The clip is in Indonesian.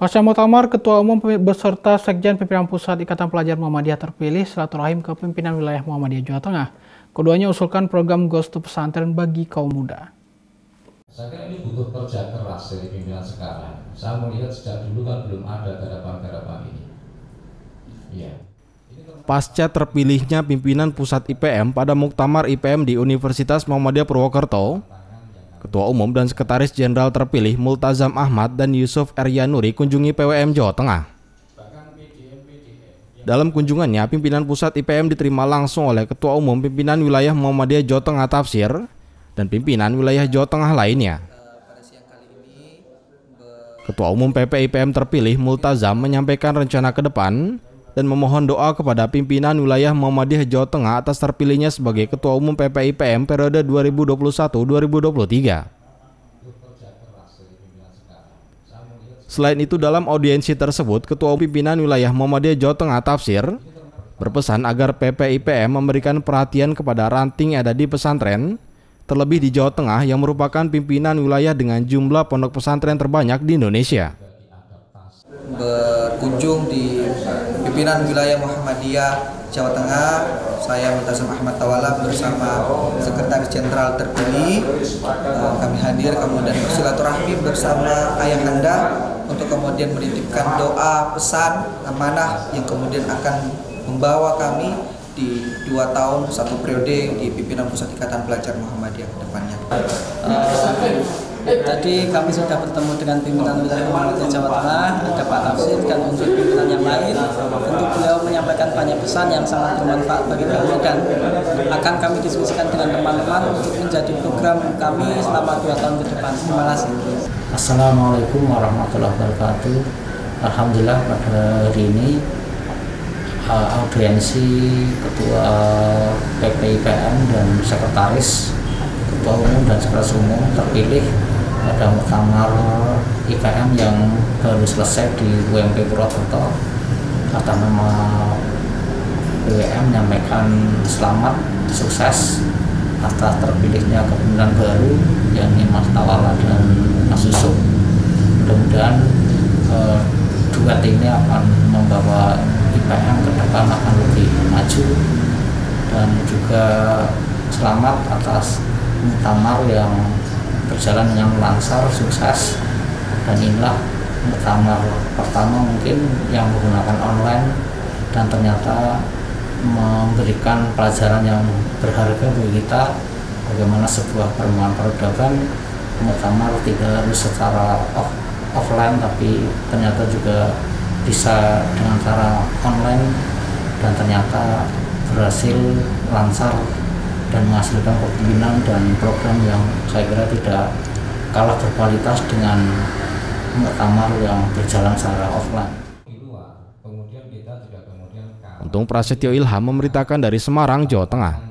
Pasca Muktamar, Ketua Umum beserta Sekjen Pimpinan Pusat Ikatan Pelajar Muhammadiyah terpilih silaturahim ke pimpinan wilayah Muhammadiyah Jawa Tengah. Keduanya usulkan program Ghost to Pesantren bagi kaum muda. Saya kira ini butuh kerja keras dari pimpinan sekarang. Saya melihat sejak dulu kan belum ada garapan-garapan ini. Iya. Pasca terpilihnya pimpinan pusat IPM pada Muktamar IPM di Universitas Muhammadiyah Purwokerto, Ketua Umum dan Sekretaris Jenderal terpilih Multazam Ahmad dan Yusuf Eryanuri kunjungi PWM Jawa Tengah. Dalam kunjungannya, pimpinan pusat IPM diterima langsung oleh Ketua Umum Pimpinan Wilayah Muhammadiyah Jawa Tengah Tafsir dan pimpinan wilayah Jawa Tengah lainnya. Ketua Umum PPIPM terpilih Multazam menyampaikan rencana ke depan dan memohon doa kepada pimpinan wilayah Muhammadiyah Jawa Tengah atas terpilihnya sebagai Ketua Umum PPIPM periode 2021-2023. Selain itu dalam audiensi tersebut, Ketua Pimpinan Wilayah Muhammadiyah Jawa Tengah Tafsir berpesan agar PPIPM memberikan perhatian kepada ranting yang ada di pesantren, terlebih di Jawa Tengah yang merupakan pimpinan wilayah dengan jumlah pondok pesantren terbanyak di Indonesia. Berkunjung di pimpinan wilayah Muhammadiyah Jawa Tengah, saya Mutasam Ahmad Tawala bersama Sekretaris Jenderal terpilih. Eh, kami hadir kemudian bersilaturahmi bersama ayahanda untuk kemudian menitipkan doa, pesan, amanah yang kemudian akan membawa kami di dua tahun satu periode di pimpinan Pusat Ikatan Pelajar Muhammadiyah ke depannya. Tadi kami sudah bertemu dengan pimpinan wilayah Muhammadiyah Jawa Tengah, ada Pak Tafsir dan unsur lain. Tentu beliau menyampaikan banyak pesan yang sangat bermanfaat bagi kami dan akan kami diskusikan dengan teman-teman untuk menjadi program kami selama dua tahun ke depan. Terima kasih. Assalamualaikum warahmatullahi wabarakatuh. Alhamdulillah pada hari ini uh, audiensi Ketua PPIPM dan Sekretaris Ketua Umum dan Sekretaris Umum terpilih pada muktamar IKM yang baru selesai di UMP Purwokerto atas nama BWM menyampaikan selamat sukses atas terpilihnya kepemimpinan baru yakni Mas Tawala dan Mas Yusuf. Mudah-mudahan eh, duet ini akan membawa IPM ke depan akan lebih maju dan juga selamat atas muktamar yang berjalan dengan lancar, sukses. Dan inilah muktamar pertama mungkin yang menggunakan online dan ternyata memberikan pelajaran yang berharga bagi kita bagaimana sebuah pertemuan peradaban muktamar tidak harus secara off, offline tapi ternyata juga bisa dengan cara online dan ternyata berhasil lancar dan menghasilkan kepemimpinan dan program yang saya kira tidak kalah berkualitas dengan muktamar yang berjalan secara offline. Untung Prasetyo Ilham memberitakan dari Semarang, Jawa Tengah.